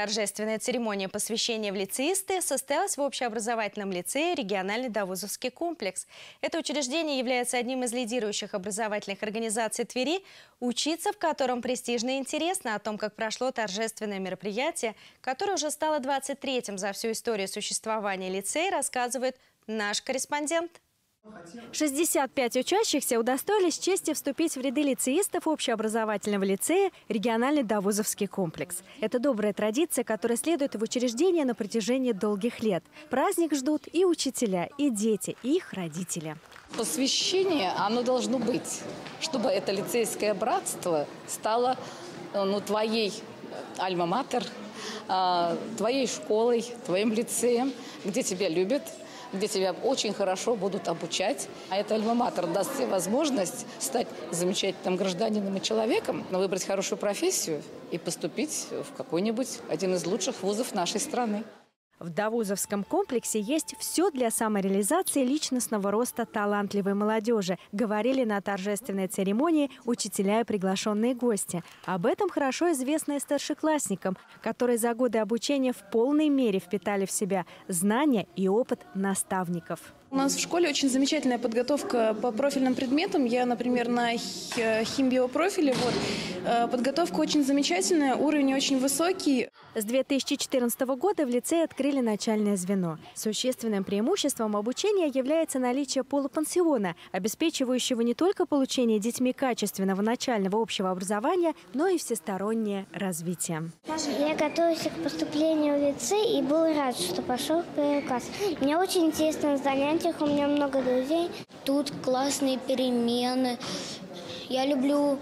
Торжественная церемония посвящения в лицеисты состоялась в общеобразовательном лицее региональный Давузовский комплекс. Это учреждение является одним из лидирующих образовательных организаций Твери, учиться в котором престижно и интересно о том, как прошло торжественное мероприятие, которое уже стало 23-м за всю историю существования лицея, рассказывает наш корреспондент. 65 учащихся удостоились чести вступить в ряды лицеистов общеобразовательного лицея региональный Давузовский комплекс. Это добрая традиция, которая следует в учреждении на протяжении долгих лет. Праздник ждут и учителя, и дети, и их родители. Посвящение, оно должно быть, чтобы это лицейское братство стало ну, твоей альма-матер, а, твоей школой, твоим лицеем, где тебя любят, где тебя очень хорошо будут обучать. А это альма-матер даст тебе возможность стать замечательным гражданином и человеком, выбрать хорошую профессию и поступить в какой-нибудь один из лучших вузов нашей страны. В Давузовском комплексе есть все для самореализации личностного роста талантливой молодежи, говорили на торжественной церемонии учителя и приглашенные гости. Об этом хорошо известно и старшеклассникам, которые за годы обучения в полной мере впитали в себя знания и опыт наставников. У нас в школе очень замечательная подготовка по профильным предметам. Я, например, на химбиопрофиле. Вот. Э, подготовка очень замечательная, уровень очень высокий. С 2014 года в лицее открыли начальное звено. Существенным преимуществом обучения является наличие полупансиона, обеспечивающего не только получение детьми качественного начального общего образования, но и всестороннее развитие. Я готовился к поступлению в лицей и был рад, что пошел в первый класс. Мне очень интересно занятие занятиях у меня много друзей. Тут классные перемены. Я люблю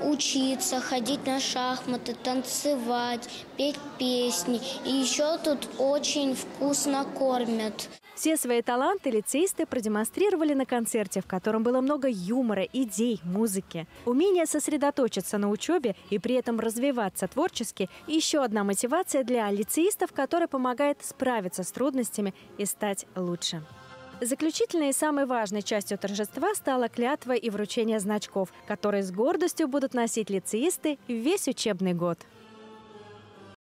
учиться, ходить на шахматы, танцевать, петь песни. И еще тут очень вкусно кормят. Все свои таланты лицеисты продемонстрировали на концерте, в котором было много юмора, идей, музыки. Умение сосредоточиться на учебе и при этом развиваться творчески – еще одна мотивация для лицеистов, которая помогает справиться с трудностями и стать лучше. Заключительной и самой важной частью торжества стала клятва и вручение значков, которые с гордостью будут носить лицеисты весь учебный год.